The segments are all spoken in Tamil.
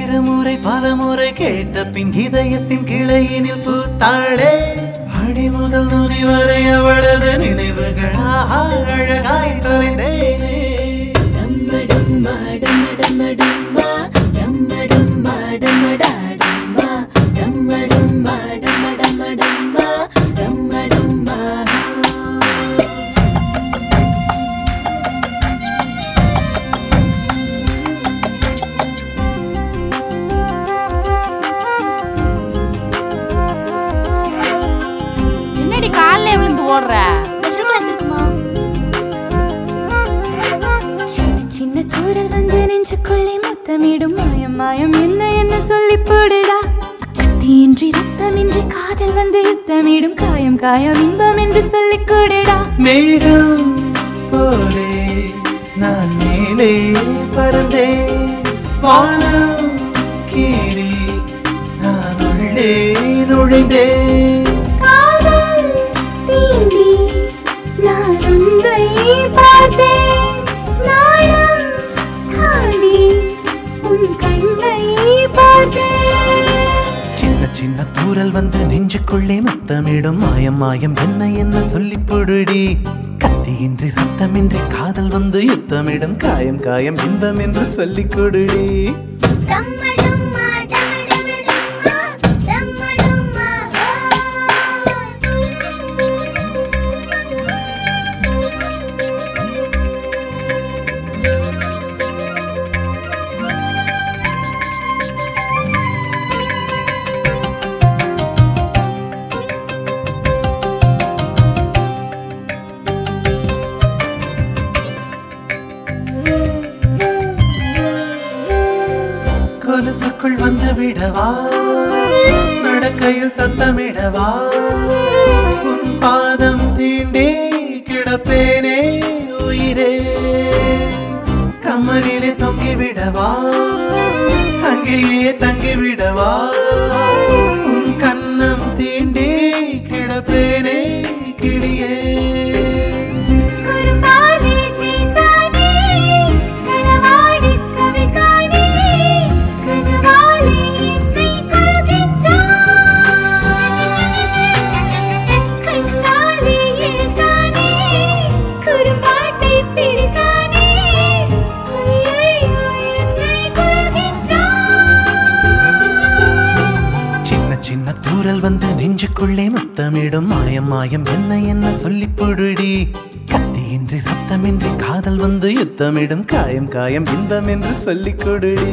இருமுறை பலமுறை கேட்ட பின் இதயத்தின் கிளையினில் பூத்தாளே. அடி முதல் நுனி வரை அவளது நினைவுகளாக அழகாய் தொலைந்தே. ஓடுற ஸ்பெஷல் கிளாஸ் இருக்குமா சின்ன சின்ன தூரல் வந்து நெஞ்சுக்குள்ளே முத்தமிடும் மாயம் மாயம். என்ன என்ன சொல்லி போடுடா? கத்தியின்றி ரத்தமின்றி காதல் வந்து யுத்தமிடும் காயம் காயம். இன்பம் என்று சொல்லிக் கொடுடா. மேகம் போலே நான் மேலே பறந்தே வானம் உன்னை பார்த்தேன் நாணம் தாண்டி உன் கண்ணை பார்த்தேன் சின்ன சின்ன தூரல் வந்து நெஞ்சுக்குள்ளே முத்தமிடும். மாயம் மாயம் என்ன என்ன சொல்லி பொடுடி? கத்தியின்றி ரத்தமின்றி காதல் வந்து யுத்தமிடும். காயம் காயம் இன்பம் என்று சொல்லிக் கொடுடி. கொலுசுக்குள் வந்து விடவா? நடக்கையில் சத்தமிடவா? உன் பாதம் தீண்டே கிடப்பேனே உயிரே. கமலிலே தொங்கி விடவா அங்கேயே தங்கி என்ன தூரல் வந்து நெஞ்சுக்குள்ளே முத்தமிடும்? மாயம் மாயம் என்ன என்ன சொல்லி பொடுடி? கத்தியின்றி ரத்தமின்றி காதல் வந்து யுத்தமிடும். காயம் காயம் இன்பம் என்று சொல்லிக் கொடுடி.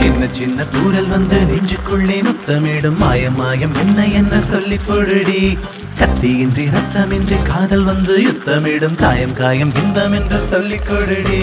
சின்ன சின்ன தூரல் வந்து நெஞ்சுக்குள்ளே முத்தமிடும். மாயம் மாயம் என்ன என்ன சொல்லி பொருடி கத்தியின்றி ரத்தமின்றி காதல் வந்து யுத்தமிடும் காயம் காயம் இன்பம் என்று சொல்லிக் கொடுடி.